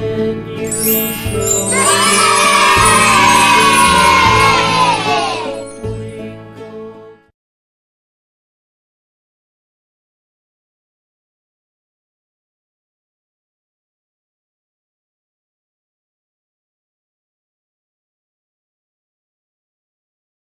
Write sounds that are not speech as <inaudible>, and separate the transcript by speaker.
Speaker 1: when you show me. <laughs>